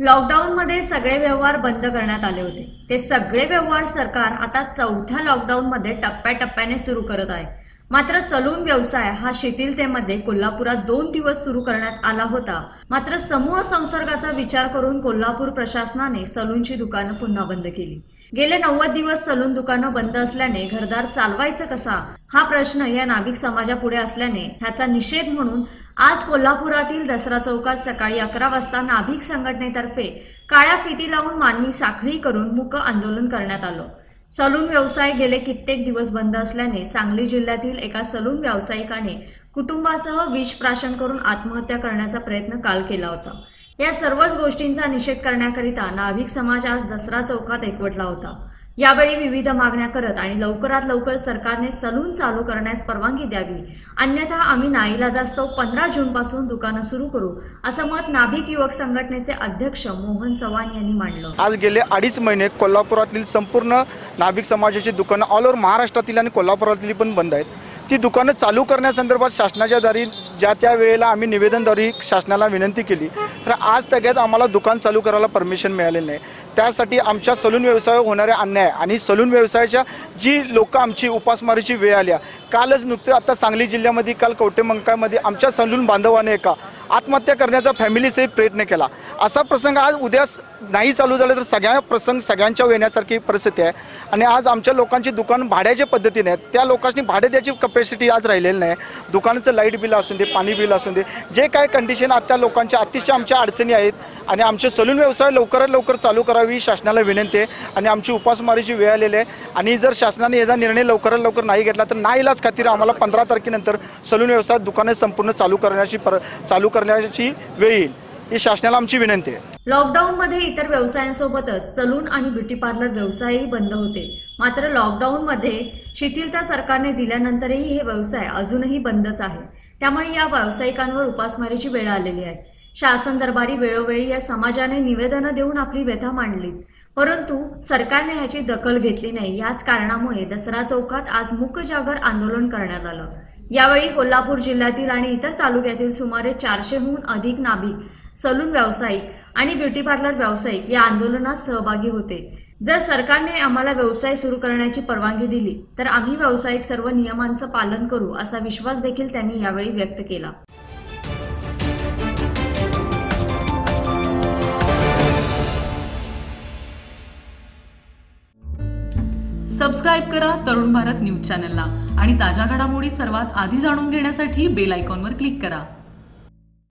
लॉकडाऊनमध्ये सगळे व्यवहार बंद करण्यात आले होते. ते सगळे व्यवहार सरकार आता चौथ्या लॉकडाऊनमध्ये टप्प्याटप्प्याने सुरू करत आहे. मात्र सलून व्यवसाय हा शिथिलतेमध्ये कोल्हापुरात दोन दिवस सुरू करण्यात आला होता. मात्र समूह संसर्गाचा विचार करून कोल्हापूर प्रशासनाने सलूनची दुकानं पुन्हा बंद केली. गेले नव्वद दिवस सलून दुकानं बंद असल्याने घरदार चालवायचं कसा? हा प्रश्न या नाभिक समाजापुढे असल्याने ह्याचा निषेध म्हणून आज कोल्हापुरातील दसरा चौकात सकाळी अकरा वाजता नाभिक संघटनेतर्फे काळ्या फिती लावून मानवी साखळी करून मुक आंदोलन करण्यात आलं. सलून व्यवसाय गेले कित्येक दिवस बंद असल्याने सांगली जिल्ह्यातील एका सलून व्यावसायिकाने कुटुंबासह विष प्राशन करून आत्महत्या करण्याचा प्रयत्न काल केला होता. या सर्वच गोष्टींचा निषेध करण्याकरिता नाभिक समाज आज दसरा चौकात एकवटला होता. यावेळी विविध मागण्या करत आणि लवकरात लवकर सरकारने सलून चालू करण्यास परवानगी द्यावी. अन्यथा आम्ही नाईलाजास्तव पंधरा जूनपासून दुकानं सुरू करू असं मत नाभिक युवक संघटनेचे अध्यक्ष मोहन चव्हाण यांनी मांडलं. आज गेले अडीच महिने कोल्हापुरातील संपूर्ण नाभिक समाजाची दुकानं ऑल ओव्हर महाराष्ट्रातील आणि कोल्हापुरातली पण बंद आहेत. ती दुकानं चालू करण्यासंदर्भात शासनाच्या दारी ज्या त्या वेळेला आम्ही निवेदनद्वारे शासनाला विनंती केली तर आज तग्यात आम्हाला दुकान चालू करायला परमिशन मिळालेलं नाही. त्यासाठी आमच्या सलून व्यवसायावर होणारे अन्याय आणि सलून व्यवसायाच्या जी लोकं आमची उपासमारीची वेळ आल्या कालच नुकते आता सांगली जिल्ह्यामध्ये काल कवटेमंकामध्ये आमच्या सलून बांधवाने एका आत्महत्या करण्याचा फॅमिलीसहित प्रयत्न केला. असा प्रसंग आज उद्या नाही चालू झालं तर सगळ्या प्रसंग सगळ्यांच्या येण्यासारखी परिस्थिती आहे. आणि आज आमच्या लोकांची दुकान भाड्याच्या पद्धतीने आहेत त्या लोकांनी भाडे द्यायची कपॅसिटी आज राहिलेली नाही. दुकानाचं लाइट बिल असून दे पाणी बिल असून दे जे काय कंडिशन आज त्या लोकांच्या अतिशय आमच्या अडचणी आहेत. आणि आमचे सलून व्यवसाय लवकरात लवकर चालू करावी शासनाला विनंती आहे. आणि आमची उपासमारीची वेळ आलेली आहे. आणि जर शासनाने याचा निर्णय लवकरात लवकर नाही घेतला तर ना इलाज खातीर आम्हाला पंधरा तारखेनंतर सलून व्यवसाय दुकाने संपूर्ण चालू करण्याची पर चालू करण्याची वेळ येईल. ही शासनाला आमची विनंती आहे. लॉकडाऊनमध्ये इतर व्यवसायांसोबतच सलून आणि ब्युटी पार्लर व्यवसायही बंद होते. मात्र लॉकडाऊनमध्ये शिथिलता सरकारने दिल्यानंतरही हे व्यवसाय अजूनही बंदच आहे. त्यामुळे या व्यावसायिकांवर उपासमारीची वेळ आलेली आहे. शासन दरबारी वेळोवेळी या समाजाने निवेदनं देऊन आपली व्यथा मांडली परंतु सरकारने ह्याची दखल घेतली नाही. याच कारणामुळे दसरा चौकात आज मूकजागर आंदोलन करण्यात आलं. यावेळी कोल्हापूर जिल्ह्यातील आणि इतर तालुक्यातील सुमारे चारशेहून अधिक नाभिक सलून व्यावसायिक आणि ब्युटी पार्लर व्यावसायिक या आंदोलनात सहभागी होते. जर सरकारने आम्हाला व्यवसाय सुरू करण्याची परवानगी दिली तर आम्ही व्यावसायिक सर्व नियमांचं पालन करू असा विश्वास देखील त्यांनी यावेळी व्यक्त केला. सबस्क्राईब करा तरुण भारत न्यूज चॅनलला आणि ताज्या घडामोडी सर्वात आधी जाणून घेण्यासाठी बेल आयकॉनवर क्लिक करा.